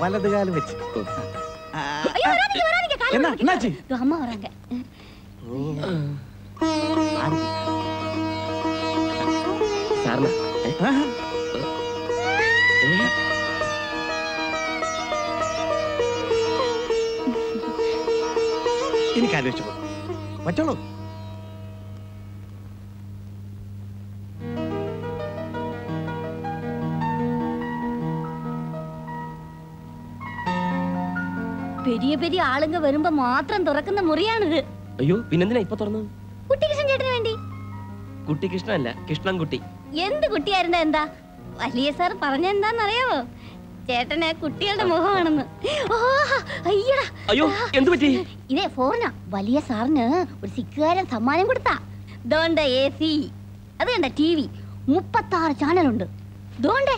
வலது கால் வச்சு. என்ன என்னாச்சு? அம்மா வராங்க. சார் എനിക്ക് ആലോചിച്ചു പറ്റോളൂ പെരിയ പെരിയ ആളുകൾ വരുമ്പോ മാത്രം തുറക്കുന്ന മുറിയാണിത്. അയ്യോ പിന്നെന്തിനാ ഇപ്പൊ തുറന്നത് കുട്ടികൃഷ്ണൻ ചേട്ടന് വേണ്ടി. കുട്ടി കൃഷ്ണനല്ല കൃഷ്ണൻകുട്ടി. എന്ത് കുട്ടിയായിരുന്ന എന്താ? വലിയ സാർ പറഞ്ഞെന്താന്നറിയാവോ ചേട്ടന് കുട്ടികളുടെ മുഖമാണെന്ന്. അയ്യോ എന്ത് പറ്റി? ഇതേ ഫോറിനാ വലിയ സാറിന് ഒരു സിക്കുകാരൻ സമ്മാനം കൊടുത്താ. ദോണ്ട എ സി അത് കണ്ട ടി വി മുപ്പത്താറ് ചാനലുണ്ട്. ദോണ്ടേ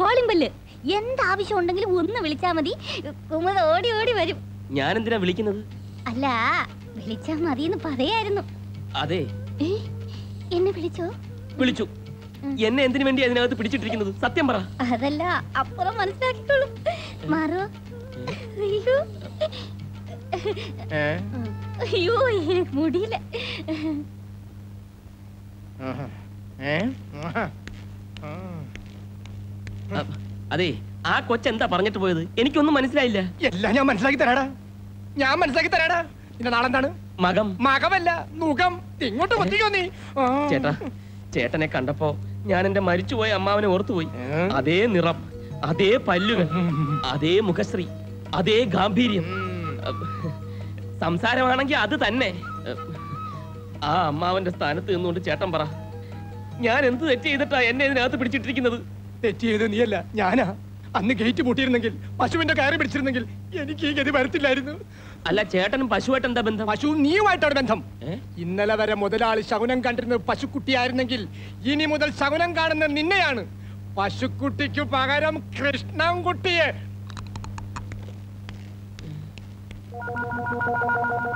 കോളിംബല്ല് എന്താവശ്യം ഉണ്ടെങ്കിലും ഒന്ന് വിളിച്ചാ മതി. കുമുദ ഓടി ഓടി വരും. ഞാൻ എന്തിനാ വിളിക്കുന്നത്? അല്ല വിളിച്ചാ മതിയെന്ന് പറയായിരുന്നു. അതെ. എന്നെ വിളിച്ചോ? വിളിച്ചു. എന്നെ എന്തിനു വേണ്ടി അതിനകത്ത് പിടിച്ചിട്ടിരിക്കുന്നത്? സത്യം പറ. അതല്ല അപ്പുറം മനസ്സിലാക്കിക്കോളും. മാറോ. അയ്യോ. മുടിയില്ല. അതെ ആ കൊച്ചെന്താ പറഞ്ഞിട്ട് പോയത്? എനിക്കൊന്നും മനസ്സിലായില്ല. എല്ലാം ഞാൻ മനസ്സിലാക്കി തരാടാ. ഞാൻ മനസ്സിലാക്കി തരാടാ. പിന്നെ നാളെന്താണ്? മകം. മകമല്ല മുഖം. ഇങ്ങോട്ട് കൊത്തിക്കോ നീ. ചേട്ടാ ചേട്ടനെ കണ്ടപ്പോ ഞാൻ എന്റെ മരിച്ചുപോയ അമ്മാവനെ ഓർത്തുപോയി. അതേ നിറം അതേ പല്ലുകൾ അതേ മുഖശ്രീ. അതേ ഗാംഭീര്യം. സംസാരമാണെങ്കിൽ അത് തന്നെ. ആ അമ്മാവന്റെ സ്ഥാനത്ത് നിന്നുകൊണ്ട് ചേട്ടൻ പറ. ഞാൻ എന്ത് തെറ്റ് ചെയ്തിട്ടാ എന്നെ ഇതിനകത്ത് പിടിച്ചിട്ടിരിക്കുന്നത്? തെറ്റ് ചെയ്ത് നീയല്ല ഞാനാ. അന്ന് ഗേറ്റ് പൂട്ടിയിരുന്നെങ്കിൽ പശുവിന്റെ കയറി പിടിച്ചിരുന്നെങ്കിൽ എനിക്ക് ഈ ഗതി വരത്തില്ലായിരുന്നു. അല്ല ചേട്ടനും പശുവായിട്ട് എന്താ ബന്ധം? പശു നീയുമായിട്ടാണ് ബന്ധം? ഇന്നലെ വരെ മുതലാളി ശകുനം കണ്ടിരുന്നത് പശുക്കുട്ടിയായിരുന്നെങ്കിൽ ഇനി മുതൽ ശകുനം കാണുന്ന നിന്നെയാണ്. പശുക്കുട്ടിക്ക് പകരം കൃഷ്ണൻകുട്ടിയെ Thank you.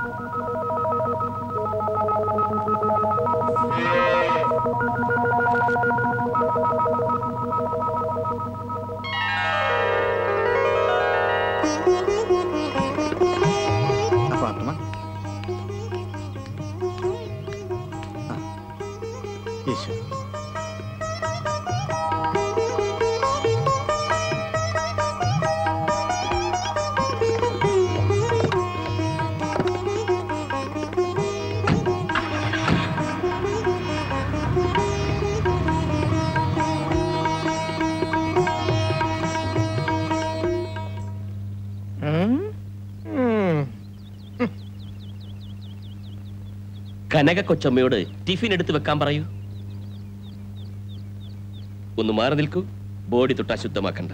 കനക കൊച്ചമ്മയോട് ടിഫിൻ എടുത്ത് വെക്കാൻ പറയൂ. ഒന്ന് മാറി നിൽക്കൂ. ബോഡി തൊട്ട് അശുദ്ധമാക്കണ്ട.